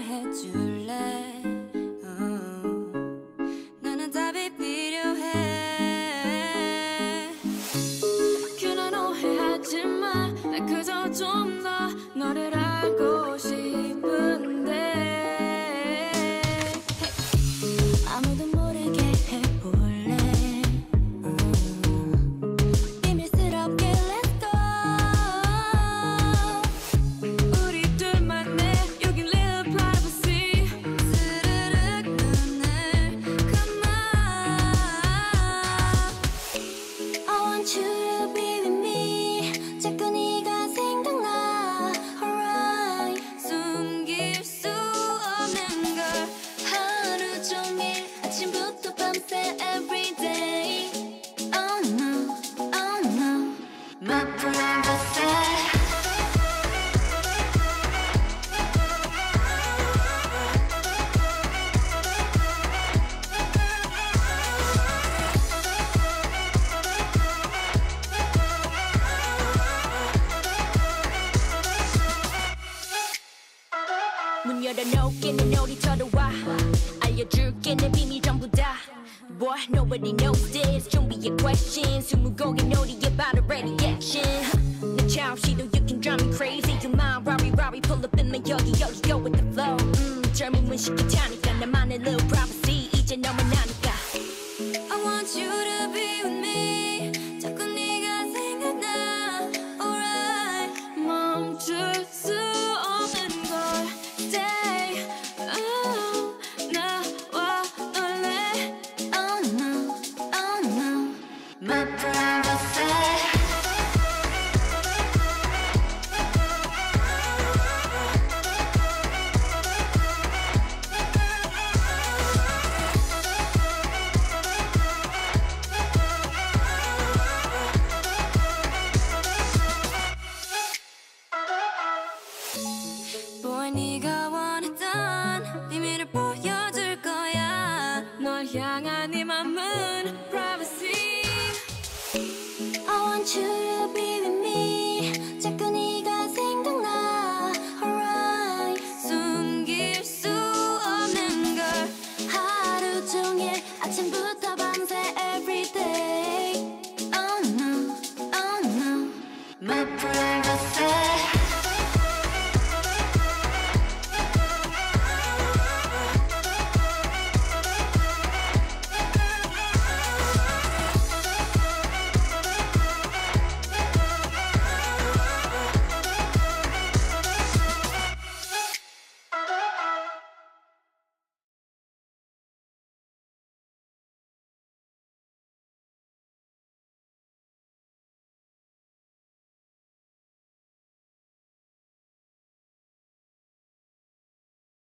해줄래? 음, 나는 답이 필요해. 그런 오해하지 마. 그저 좀 문 열어 놓기는 우리 서로와 알려줄게 내 비밀 전부 다. Boy nobody knows this. 준비의 question. 스무 곡의 노래에 바로 reaction. 내 차없이도 you can drive me crazy. You mind Robbie Robbie pull up in my 여기 여기 go with the flow. 음 젊은 문식이 타니까. you